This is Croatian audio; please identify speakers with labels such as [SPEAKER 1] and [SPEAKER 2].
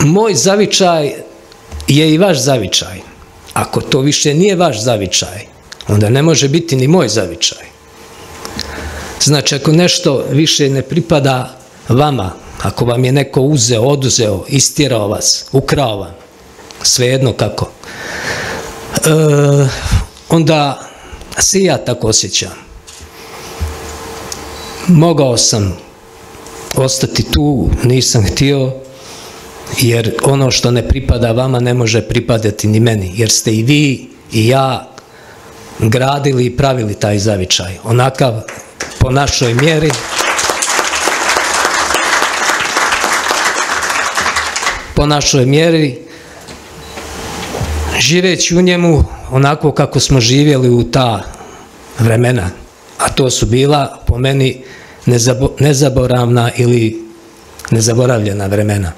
[SPEAKER 1] moj zavičaj je i vaš zavičaj. Ako to više nije vaš zavičaj, onda ne može biti ni moj zavičaj. Znači, ako nešto više ne pripada vama, ako vam je neko uzeo, oduzeo, istjerao vas, ukrao vam, svejedno kako, e, onda se ja tako osjećam. Mogao sam ostati tu, nisam htio, jer ono što ne pripada vama ne može pripadati ni meni, jer ste i vi i ja gradili i pravili taj zavičaj, onakav po našoj mjeri. Po našoj mjeri, živeći u njemu onako kako smo živjeli u ta vremena, a to su bila po meni nezaboravna ili nezaboravljena vremena.